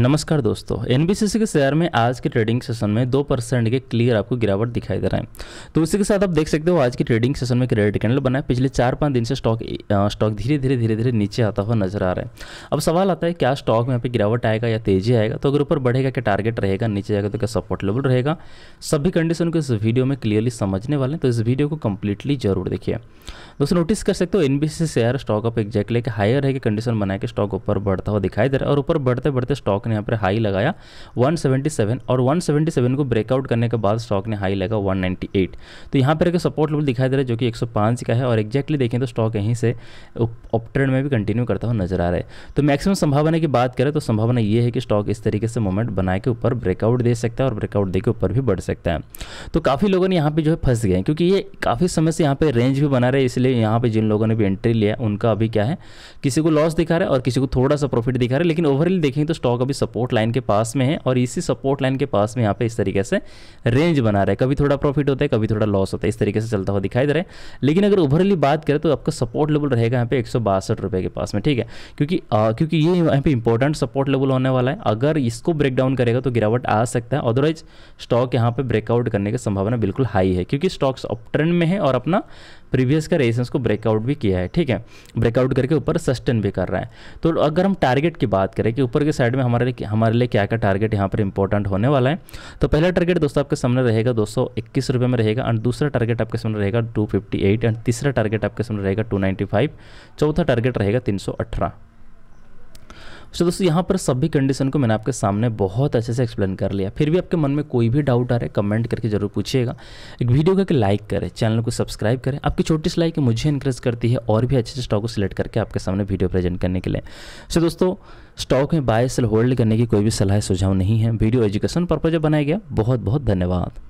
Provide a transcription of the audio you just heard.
नमस्कार दोस्तों एनबीसीसी के शेयर में आज के ट्रेडिंग सेशन में दो परसेंट के क्लियर आपको गिरावट दिखाई दे रहा है। तो उसी के साथ आप देख सकते हो, आज की ट्रेडिंग सेशन में क्रेडिट कैंडल बना है। पिछले चार पाँच दिन से स्टॉक स्टॉक धीरे धीरे धीरे धीरे नीचे आता हुआ नज़र आ रहा है। अब सवाल आता है, क्या स्टॉक में यहाँ पे गिरावट आएगा या तेज़ी आएगा? तो अगर ऊपर बढ़ेगा, क्या टारगेट रहेगा? नीचे जाएगा तो क्या सपोर्ट लेवल रहेगा? सभी कंडीशन को इस वीडियो में क्लियरली समझने वाले हैं। तो इस वीडियो को कंप्लीटली ज़रूर देखिए। दोस्तों नोटिस कर सकते हो NBC share stock up exactly higher है कि कंडीशन बनाए कि स्टॉक ऊपर बढ़ता हुआ दिखाई दे रहा है और ऊपर बढ़ते बढ़ते स्टॉक ने यहाँ पर हाई लगाया 177 और 177 को ब्रेकआउट करने के बाद स्टॉक ने हाई लगा 198 तो यहाँ पर एक सपोर्ट लेवल दिखाई दे रहा है जो कि 105 का है और एक्जैक्टली देखें तो स्टॉक यहीं से अप ट्रेंड में भी कंटिन्यू करता हुआ नज़र आ रहा है। तो मैक्सिमम संभावना की बात करें तो संभावना ये है कि स्टॉक इस तरीके से मूवमेंट बना के ऊपर ब्रेकआउट दे सकता है और ब्रेकआउट दे के ऊपर भी बढ़ सकता है। तो काफ़ी लोगों ने यहाँ पे जो है फंस गए क्योंकि ये काफ़ी समय से यहाँ पर रेंज भी बना रहे इसलिए यहाँ पे जिन लोगों ने भी एंट्री लिया उनका अभी क्या है, किसी को लॉस दिखा रहा है और किसी को थोड़ा सा प्रॉफिट दिखा रहा है, लेकिन ओवरऑल देखेंगे तो स्टॉक अभी सपोर्ट लाइन के पास में है और इसी सपोर्ट लाइन के पास में यहाँ पे इस तरीके से रेंज बना रहा है। कभी थोड़ा प्रॉफिट होता है कभी थोड़ा लॉस होता है इस तरीके से चलता हुआ दिखाई दे रहा है। लेकिन अगर ओवरऑली बात करें तो आपका सपोर्ट लेवल रहेगा यहाँ पे एक के पास में ठीक है? क्योंकि आ, क्योंकि ये यहाँ पे इंपॉर्टेंट सपोर्ट लेवल होने वाला है। अगर इसको ब्रेक डाउन करेगा तो गिरावट आ सकता है। अदरवाइज़ स्टॉक यहाँ पे ब्रेकआउट करने की संभावना बिल्कुल हाई है। क्योंकि स्टॉक्स अप ट्रेंड में है और अपना प्रीवियस का रेजिस्टेंस को ब्रेकआउट भी किया है, ठीक है? ब्रेकआउट करके ऊपर सस्टेन भी कर रहा है। तो अगर हम टारगेट की बात करें कि ऊपर के साइड में हमारे लिए हमारे लिए क्या क्या टारगेट यहाँ पर इंपॉर्टेंट होने वाला है तो पहला टारगेट दोस्तों आपके सामने रहेगा दो सौ में रहेगा एंड दूसरा टारगेट आपके सामने रहेगा टू एंड तीसरा टारगेट आपके सामने रहेगा टू चौथा टारगेट रहेगा तीन सौ अठारह। तो दोस्तों, यहाँ पर सभी कंडीशन को मैंने आपके सामने बहुत अच्छे से एक्सप्लेन कर लिया। फिर भी आपके मन में कोई भी डाउट आ रहा है कमेंट करके ज़रूर पूछिएगा। एक वीडियो करके लाइक करें चैनल को सब्सक्राइब करें। आपकी छोटी सी लाइक मुझे इंकरेज करती है और भी अच्छे से स्टॉक को सिलेक्ट करके आपके सामने वीडियो प्रेजेंट करने के लिए। सो दोस्तों स्टॉक में बाय सेल होल्ड करने की कोई भी सलाह सुझाव नहीं है। वीडियो एजुकेशन पर्पज बनाया गया। बहुत बहुत धन्यवाद।